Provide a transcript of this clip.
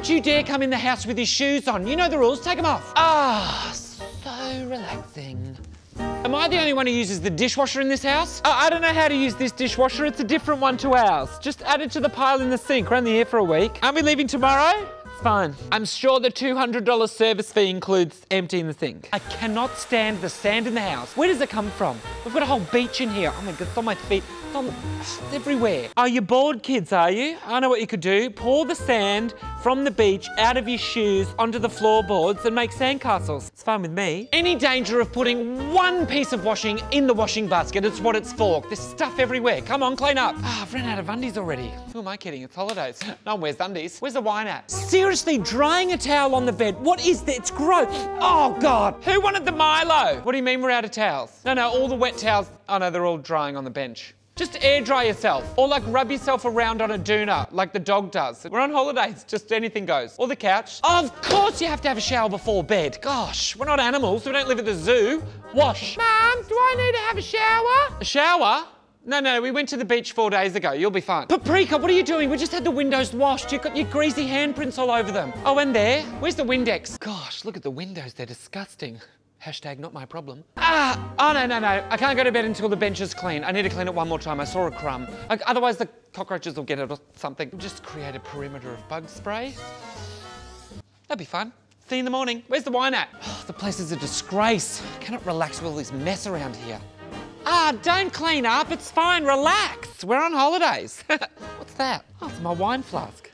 Don't you dare come in the house with your shoes on. You know the rules, take them off. Ah, so relaxing. Am I the only one who uses the dishwasher in this house? Oh, I don't know how to use this dishwasher. It's a different one to ours. Just add it to the pile in the sink. We're only here for a week. Aren't we leaving tomorrow? It's fine. I'm sure the $200 service fee includes emptying the sink. I cannot stand the sand in the house. Where does it come from? We've got a whole beach in here. Oh my God, it's on my feet. It's, on, it's everywhere. Are you bored, kids, are you? I know what you could do. Pour the sand from the beach out of your shoes onto the floorboards and make sandcastles. It's fine with me. Any danger of putting one piece of washing in the washing basket, it's what it's for. There's stuff everywhere. Come on, clean up. Ah, I've run out of undies already. Who am I kidding? It's holidays. No one wears undies. Where's the wine at? Seriously, drying a towel on the bed. What is that? It's gross. Oh, God. Who wanted the Milo? What do you mean we're out of towels? No, no, all the wet towels. Oh, no, they're all drying on the bench. Just air dry yourself. Or like rub yourself around on a doona like the dog does. We're on holidays, just anything goes. Or the couch. Of course you have to have a shower before bed. Gosh, we're not animals. We don't live at the zoo. Wash. Mum, do I need to have a shower? A shower? No, no, we went to the beach four days ago. You'll be fine. Paprika, what are you doing? We just had the windows washed. You've got your greasy handprints all over them. Oh, and there. Where's the Windex? Gosh, look at the windows. They're disgusting. Hashtag not my problem. Ah, oh no, no, no. I can't go to bed until the bench is clean. I need to clean it one more time. I saw a crumb. Like, otherwise the cockroaches will get it or something. Just create a perimeter of bug spray. That'd be fun. See you in the morning. Where's the wine at? Oh, the place is a disgrace. I cannot relax with all this mess around here. Ah, don't clean up. It's fine. Relax. We're on holidays. What's that? Oh, it's my wine flask.